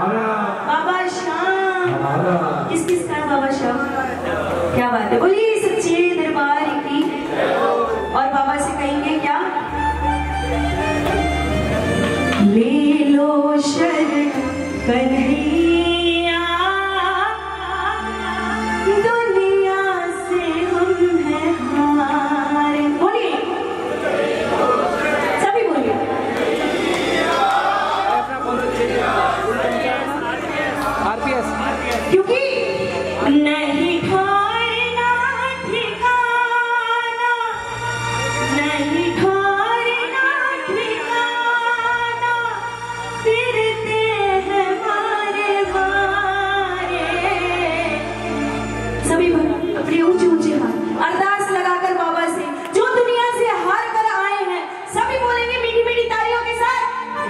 बाबा श्याम। किस किस का बाबा श्याम? क्या बात है। बोलिए सच्चे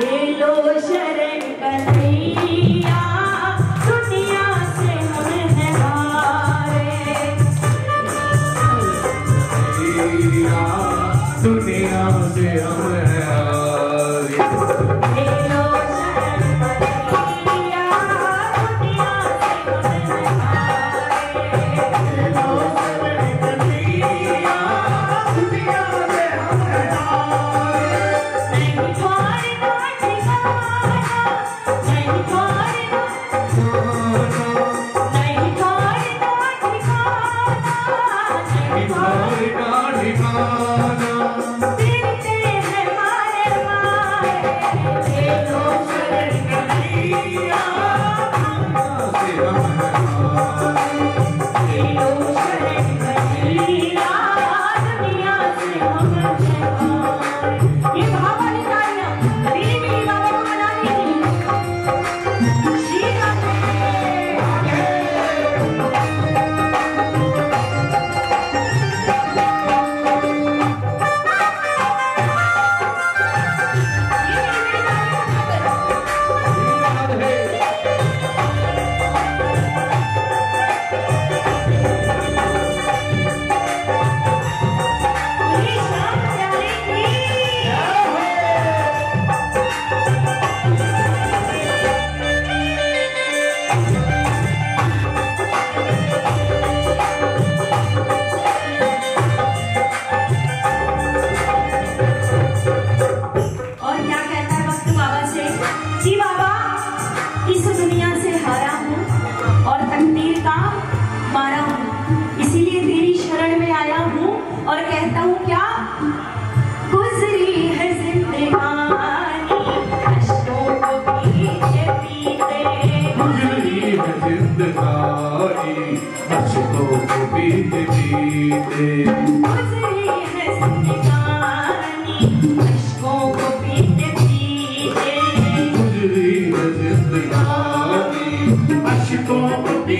Hello, Sharon. का मारा हूँ। इसीलिए तेरी शरण में आया हूँ और कहता हूँ क्या गुजरी है जिंदगानी? को बीते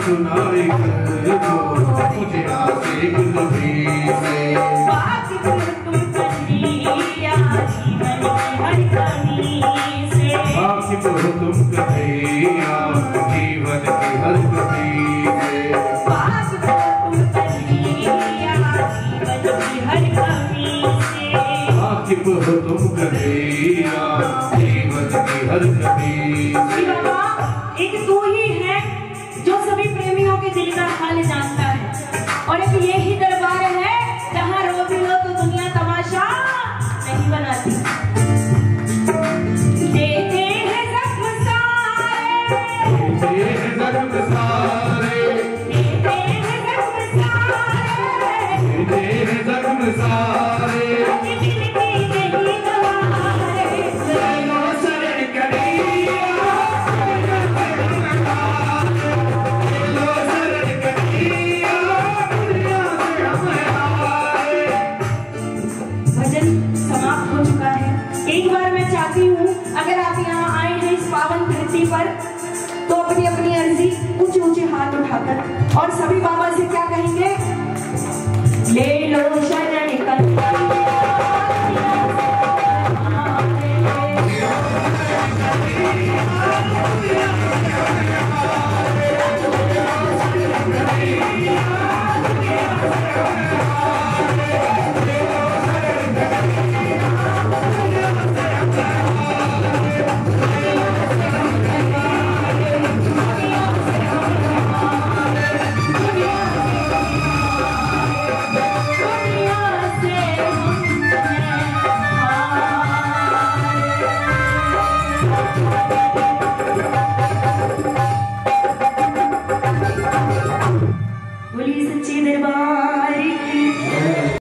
सुनाई कर मुझे आशिक नबी से। जानता है। और एक यही दरबार है जहाँ रो भी लो तो दुनिया तमाशा नहीं बनाती सारे। मैं चाहती हूँ, अगर आप यहाँ आए हैं इस पावन धरती पर तो अपनी अपनी अर्जी ऊँचे ऊँचे हाथ उठाकर, और सभी बाबा से क्या कहेंगे? ले लो शरण।